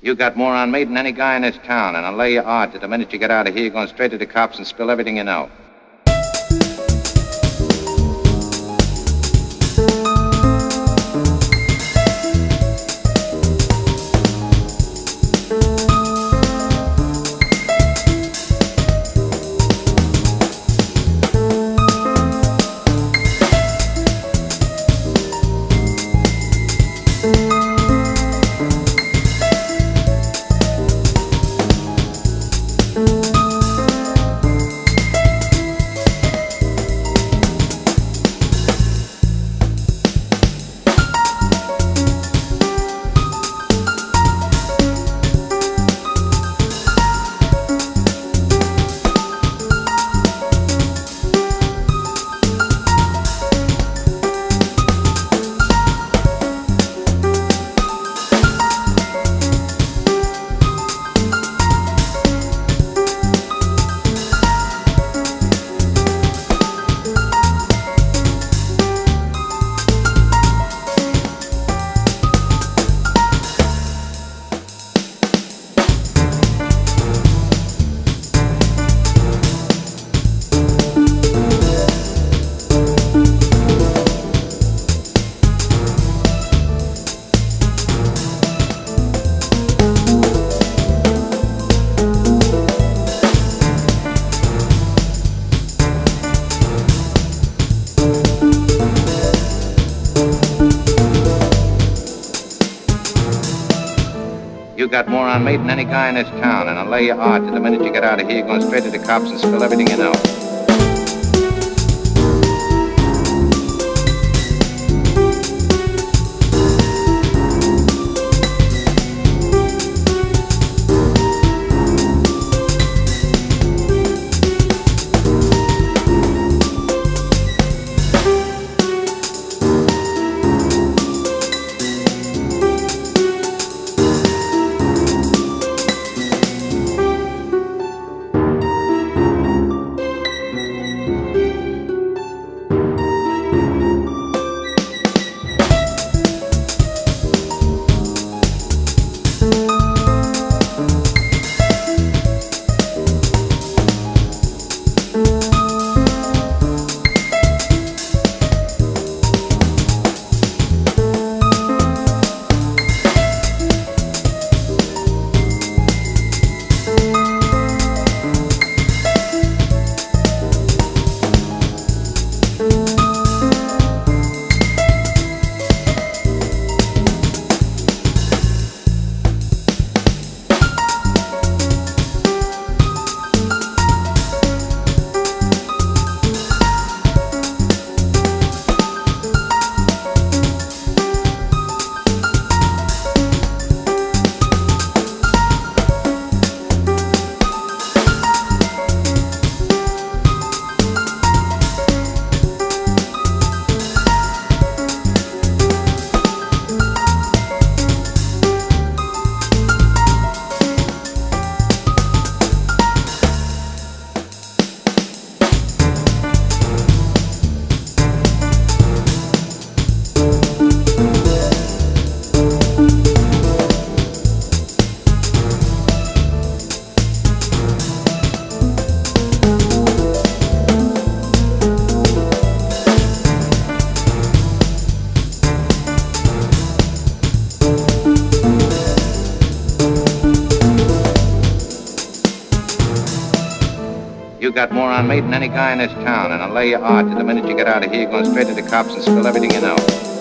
You got more on me than any guy in this town, and I'll lay you odds that the minute you get out of here, you're going straight to the cops and spill everything you know. You got more on me than any guy in this town, and I'll lay you odds that the minute you get out of here, you're going straight to the cops and spill everything you know. You got more on me than any guy in this town, and I'll lay you odds that the minute you get out of here, going straight to the cops and spill everything you know.